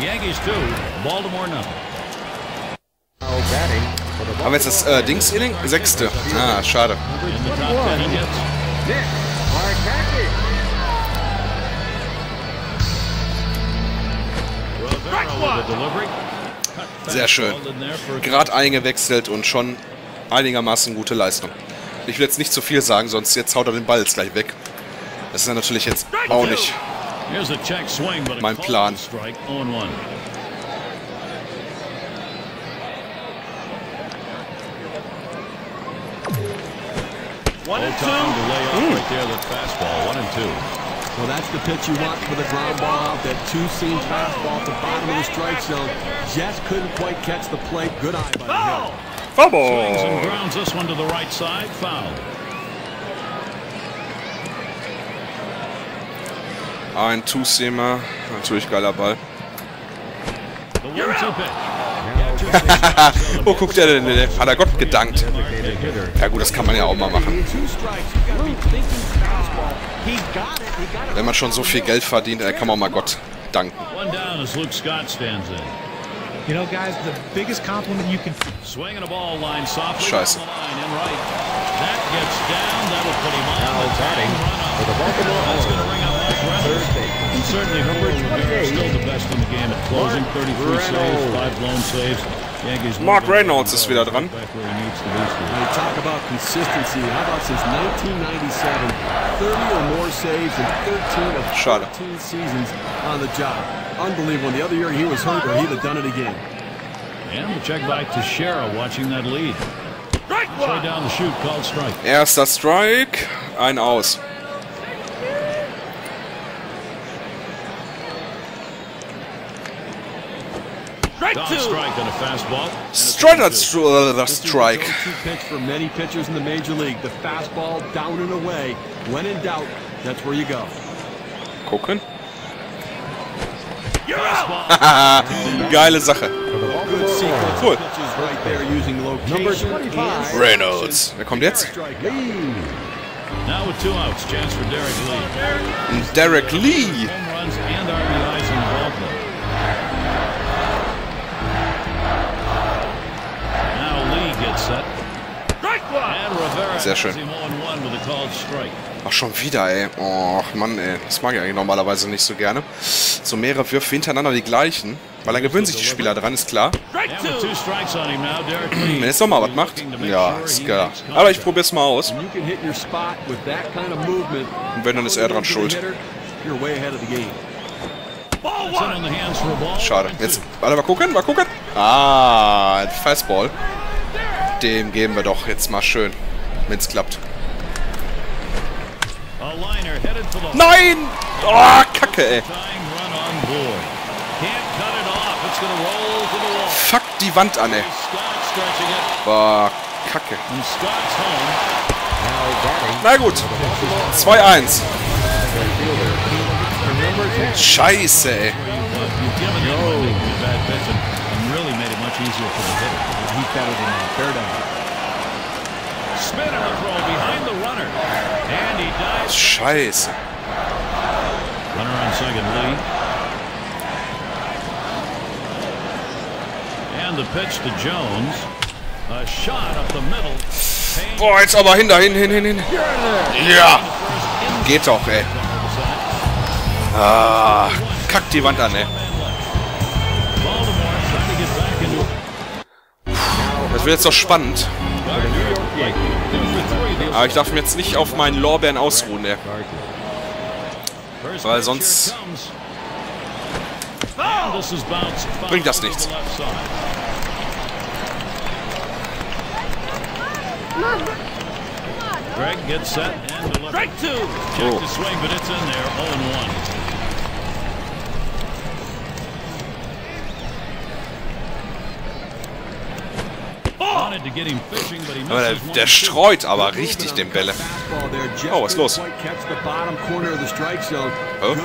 The Yankees two, Baltimore nothing. Haben wir jetzt das äh, Dings-Inning? Sechste. Ah, schade. Sehr schön. Gerade eingewechselt und schon einigermaßen gute Leistung. Ich will jetzt nicht zu viel sagen, sonst jetzt haut er den Ball jetzt gleich weg. Das ist natürlich jetzt auch nicht. Here's a check swing, but a Mein Plan. Strike 0-1. One and Tough one two. to lay off hmm. right there, that fastball, one and two. Well, that's the pitch you want for the ground ball out. That two-seam fastball at the bottom of the strike zone. Just couldn't quite catch the plate. Good eye by the hitter. Swings and grounds this one to the right side, foul. Ein Two-Seamer. Natürlich geiler Ball. Wo guckt er denn? Hat er Gott gedankt? Ja gut, das kann man ja auch mal machen. Wenn man schon so viel Geld verdient, dann kann man auch mal Gott danken. One down as Luke Scott stands in. You know, guys, the biggest compliment you can Swinging a ball line softly Scheiße. down the line in right. That gets down. That'll put him on the batting tying for the Baltimore That's going to ring out Mike Third Reynolds. And certainly Herbert Rivera is still the best in the game at closing. 33 saves, five blown saves. Yankees Mark Reynolds ist wieder dran. Back where he needs to be. When you talk about consistency, how about since 1997, 30 or more saves in 13 of Schade. 14 seasons on the job. Unbelievable. The other year he was hurt, or he'd have done it again. And the check by Teixeira watching that lead. Strike Straight one. down the chute, called strike. Erster Strike, ein Aus. Strike Dog two. strike on a fastball. and a Strike two-two. Str- uh, This is the Strike. go-to pitch for many pitchers in the major league. The fastball down and away. When in doubt, that's where you go. Gucken. Geile Sache. Cool. Reynolds. Wer kommt jetzt? strike. Now with two outs, chance for Derek Lee. Sehr schön. Him 0-1 with a called strike. Ach, schon wieder, ey. Och, Mann, ey. Das mag ich eigentlich normalerweise nicht so gerne. So mehrere Würfe hintereinander die gleichen. Weil dann gewöhnen sich die Spieler dran, ist klar. Wenn jetzt nochmal was macht, ja, ist klar. Aber ich probier's mal aus. Und wenn, dann ist er dran schuld. Schade. Jetzt, warte, mal gucken, mal gucken. Ah, ein Fastball. Dem geben wir doch jetzt mal schön, wenn's klappt. A liner headed for the Nein! Oh, Kacke, ey. Fuck die Wand an, ey. Boah, Kacke. Na gut. 2-1. Scheiße, ey. Where Scheiße. Runner on second, Lee. And the pitch to Jones. A shot up the middle. Payne Boah, jetzt aber hin, dahin, hin, hin, hin. Ja. Geht doch, ey. Ah, kack die Wand an, ey. Das wird jetzt doch spannend. Aber ich darf mir jetzt nicht auf meinen Lorbeeren ausruhen, ey. Weil sonst- Bringt das nichts. the. Greg gets set and delivers. Strike two. Check Oh. the swing, but it's in there. 0 1. Wanted to get him fishing, but he Aber der, der streut aber richtig den Bälle. Oh, was ist los? Oh.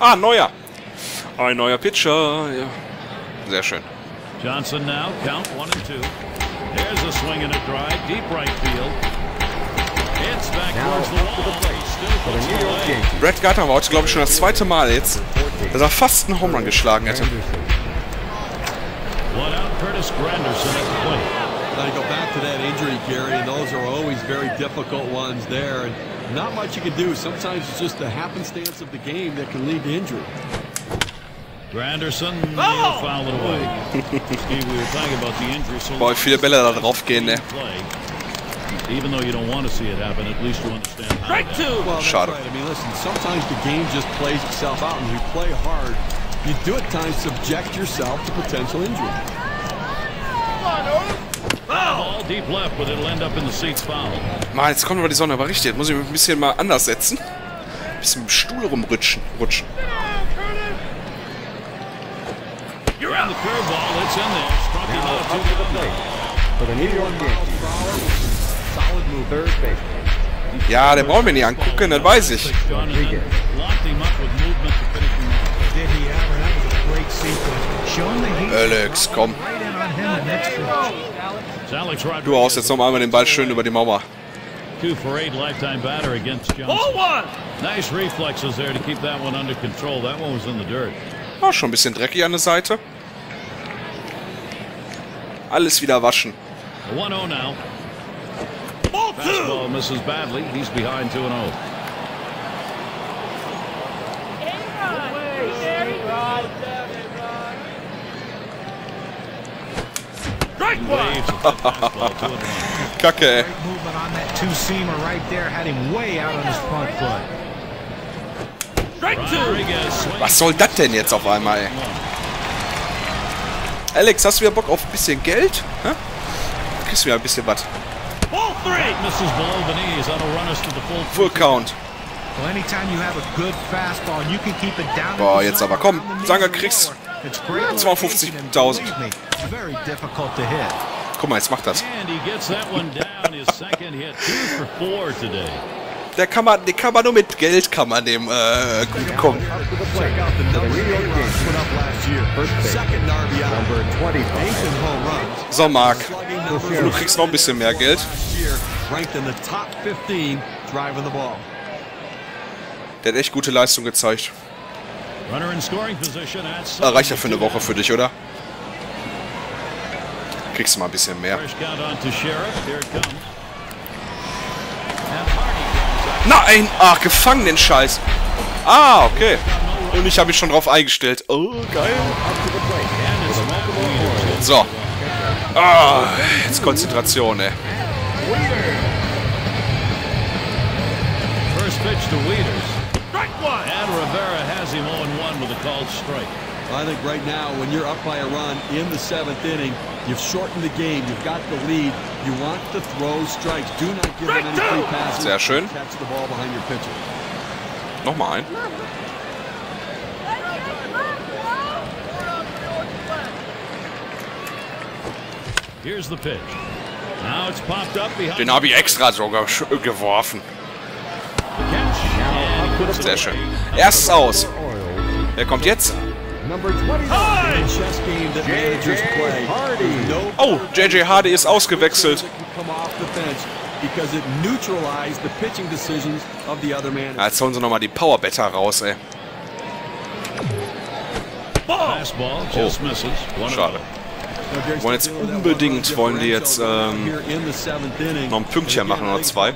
Ah, neuer. Ein neuer Pitcher. Ja. Sehr schön. Johnson now, count one and two. There's a swing and a drive, deep right field. It's back Now towards the wall. Brad Gardner war heute, glaube ich, schon das zweite Mal jetzt, dass er fast einen Home Run geschlagen hätte. Anderson. One out, Curtis Granderson at the plate. Now you go back to that injury, Gary, and those are always very difficult ones there. And not much you can do. Sometimes it's just the happenstance of the game that can lead to injury. Granderson, oh! foul it away. Steve, we were talking about the injury. So Boah, wie viele Bälle da drauf gehen, ne? Even though you don't want to see it happen, at least you understand how Strike that two. Well, that's Schade. right. I mean, listen, sometimes the game just plays itself out, and you play hard. You do at times subject yourself to potential injury. Ball deep left, but it'll end up in the seats foul. Mann, jetzt kommt aber die Sonne, aber richtig. Jetzt muss ich mich ein bisschen mal anders setzen. Ein bisschen im Stuhl rumrutschen. Rutschen. You're on the curveball. It's in there. Struck him Now out up two to the down. plate for the New York Yankees. Solid move. Third baseman. Ja, der braucht mir nicht angucken, das weiß ich. Alex, komm. Du haust jetzt noch einmal den Ball schön über die Mauer. Two for eight lifetime batter against Johnson. Nice reflexes there to keep that one under control. That one was in the dirt. Oh, schon ein bisschen dreckig an der Seite. Alles wieder waschen. A 1-0 now. Fastball misses badly. He's behind 2 0. Waves at the fastball, 2 and 1. Kacke, ey. Great movement on that two-seamer right there. Had him way out on his front foot. Rodriguez swings. Was soll das denn jetzt auf einmal, ey? Alex, hast du wieder Bock auf ein bisschen Geld? Hä? Kriegst du wieder ein bisschen was. Full. Count. Boah, jetzt aber komm, Sanger, kriegst 52.000. location and believe me, it's very difficult to hit. Guck mal, jetzt macht das. And he gets that one down. His second hit. Two for four today. Der kann man, den kann man nur mit Geld kann man dem äh, gut kommen. Up to the plate Check out the for the numbers New York they Yankees. put up last year. First base. Second in RBI. Number 25. Eighth in home runs. So, numbers Du kriegst noch ein bisschen mehr Geld. last year, ranked in the top 15 driving the ball. Der hat echt gute Leistung gezeigt. At Ah, reicht ja für eine Woche für dich, oder? Kriegst du mal ein bisschen mehr. On. Nein! Ach, gefangen den Scheiß. Ah, okay. Und ich habe mich schon drauf eingestellt. Oh, geil. So. Ah, jetzt Konzentration, ey. First pitch to Wieters. And Rivera has him 0-1 with a called strike. I think right now, when you're up by a run in the seventh inning, you've shortened the game. You've got the lead. You want to throw strikes. Do not give them any free passes. Sehr schön. Catch the ball behind your pitcher. Nochmal ein. Here's the pitch. Now it's popped up behind Den habe ich extra sogar sch- geworfen. the catch. And he Sehr schön. Erstes aus. Wer kommt jetzt? Number 29. A chess game that managers J.J. play. Hardy. There's no Oh, JJ Hardy ist ausgewechselt. that can come off the bench because it neutralized the pitching decisions of the other man. Ja, jetzt holen sie nochmal die Powerbetter raus, ey. Oh. Schade. wollen jetzt unbedingt, wollen die jetzt, ähm, noch ein Pünktchen machen oder zwei.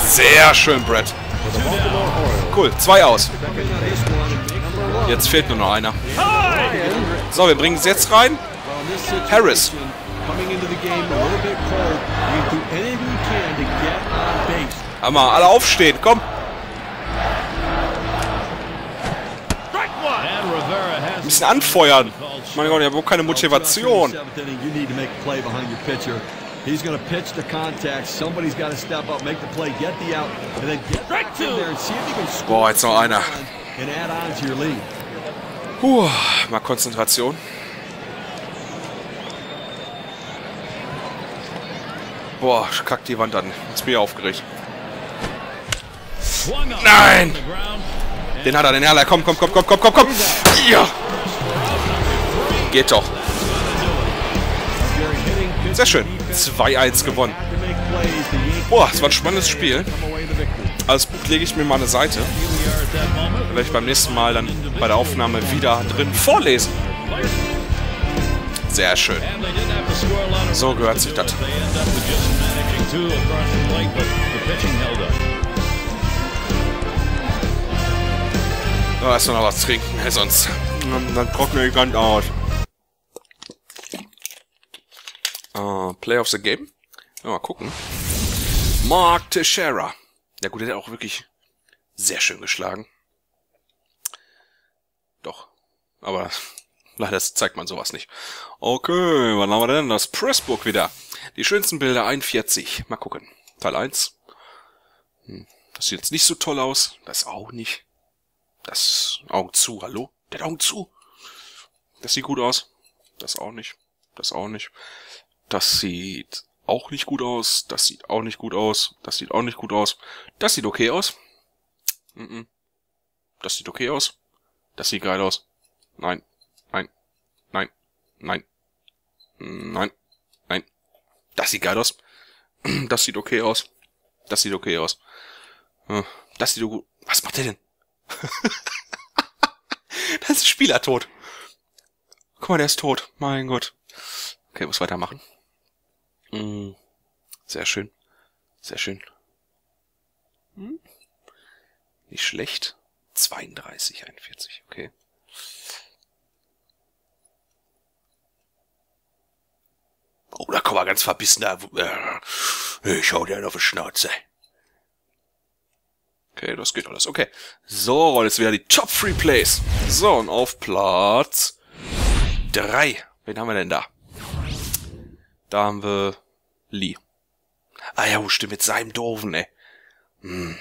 Sehr schön, Brett. Cool, zwei aus. Jetzt fehlt nur noch einer. So, wir bringen es jetzt rein. Harris. Hammer, alle aufstehen, komm. Ein bisschen anfeuern. Mein Gott, ich habe wohl keine Motivation. To. He's going to pitch the contact. Somebody's got to step up, make the play, get the out, and then get back in there and see if you can score Boah, jetzt noch einer. and add on to your lead. Puh, mal Konzentration. Boah, kackt die Wand an. Jetzt bin ich aufgeregt. Nein! Den hat er, den hat er. Komm, komm, komm, komm, komm, komm, komm. Ja. Geht doch. Sehr schön. 2-1 gewonnen. Boah, es war ein spannendes Spiel. Als Buch lege ich mir mal eine Seite. Werde ich beim nächsten Mal dann bei der Aufnahme wieder drin vorlesen. Sehr schön. So gehört sich das. So, erstmal noch was trinken, sonst dann trockne ich ganz aus. Play of the Game. Mal gucken. Mark Teixeira. Ja gut, der hat auch wirklich sehr schön geschlagen. Doch. Aber leider zeigt man sowas nicht. Okay, wann haben wir denn? Das Pressbook wieder. Die schönsten Bilder 41. Mal gucken. Teil 1. Hm, das sieht jetzt nicht so toll aus. Das auch nicht. Das Augen zu, hallo? Der Augen zu. Das sieht gut aus. Das auch nicht. Das auch nicht. Das sieht auch nicht gut aus. Das sieht auch nicht gut aus. Das sieht auch nicht gut aus. Das sieht okay aus. Das sieht okay aus. Das sieht geil aus. Nein. Nein. Nein. Nein. Nein. Nein. Das sieht geil aus. Das sieht okay aus. Das sieht okay aus. Das sieht gut. Was macht der denn? das ist Spieler tot. Guck mal, der ist tot. Mein Gott. Okay, muss weitermachen. Mm, sehr schön. Sehr schön. Hm? Nicht schlecht. 32, 41, okay. Oh, da kommen wir ganz verbissen da. Äh, ich hau dir auf die Schnauze. Okay, das geht alles. Okay. So, jetzt wieder die Top 3 Plays. So, und auf Platz 3. Wen haben wir denn da? Da haben wir Lee. Ah ja, stimmt mit seinem Doofen, ey. Hm.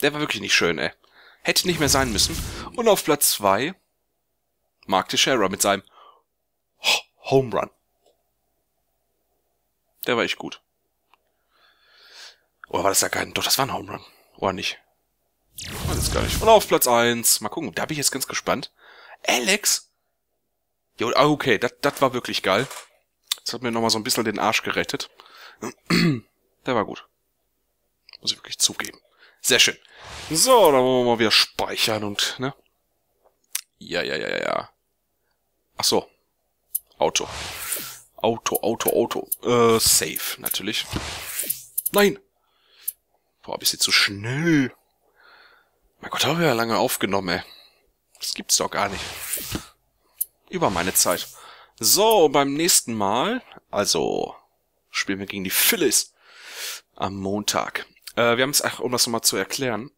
Der war wirklich nicht schön, ey. Hätte nicht mehr sein müssen. Und auf Platz 2 Mark Teixeira mit seinem Home Run. Der war echt gut. Oder war das ja kein... Doch, das war ein Home Run. Oder nicht? Alles gar nicht. Und auf Platz 1. Mal gucken, da bin ich jetzt ganz gespannt. Alex? Jo, ah, okay, das war wirklich geil. Das hat mir nochmal so ein bisschen den Arsch gerettet. Der war gut. Muss ich wirklich zugeben. Sehr schön. So, dann wollen wir mal wieder speichern und, ne? Ja, ja, ja, ja, ja. Ach so. Auto. Auto, Auto, Auto. Äh, safe, natürlich. Nein! Boah, bist du zu schnell. Mein Gott, haben wir ja lange aufgenommen, ey. Das gibt's doch gar nicht. Über meine Zeit. So, beim nächsten Mal, also spielen wir gegen die Phillies am Montag. Äh, wir haben es, ach, um das nochmal zu erklären,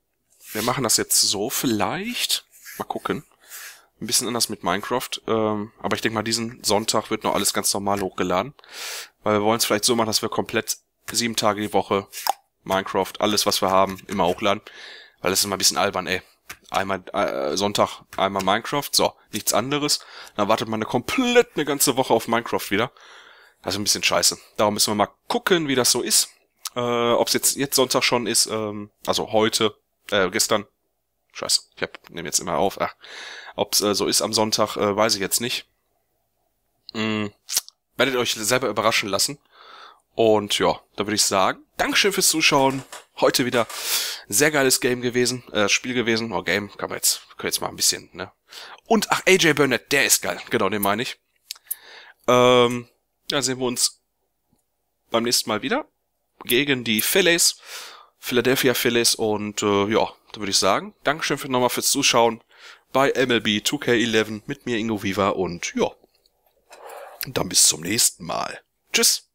wir machen das jetzt so, vielleicht, mal gucken, ein bisschen anders mit Minecraft, ähm, aber ich denke mal, diesen Sonntag wird noch alles ganz normal hochgeladen, weil wir wollen es vielleicht so machen, dass wir komplett sieben Tage die Woche Minecraft, alles was wir haben, immer hochladen, weil das ist immer ein bisschen albern, ey. Einmal äh, Sonntag, einmal Minecraft, so, nichts anderes. Dann wartet man eine komplett eine ganze Woche auf Minecraft wieder. Ist ein bisschen scheiße. Darum müssen wir mal gucken, wie das so ist. Äh, Ob es jetzt, jetzt Sonntag schon ist, ähm, also heute, äh, gestern. Scheiße, ich nehme jetzt immer auf. Ach, Ob es äh, so ist am Sonntag, äh, weiß ich jetzt nicht. Mm, werdet euch selber überraschen lassen. Und ja, da würde ich sagen, Dankeschön fürs Zuschauen. Heute wieder sehr geiles Game gewesen, äh, Spiel gewesen. Oh, Game, kann man jetzt, können jetzt mal ein bisschen, ne? Und, ach, AJ Burnett, der ist geil. Genau, den meine ich. Ähm, ja, sehen wir uns beim nächsten Mal wieder. Gegen die Phillies. Philadelphia Phillies. Und, äh, ja, da würde ich sagen, Dankeschön für nochmal fürs Zuschauen bei MLB 2K11 mit mir Ingo Viva und, ja. Dann bis zum nächsten Mal. Tschüss.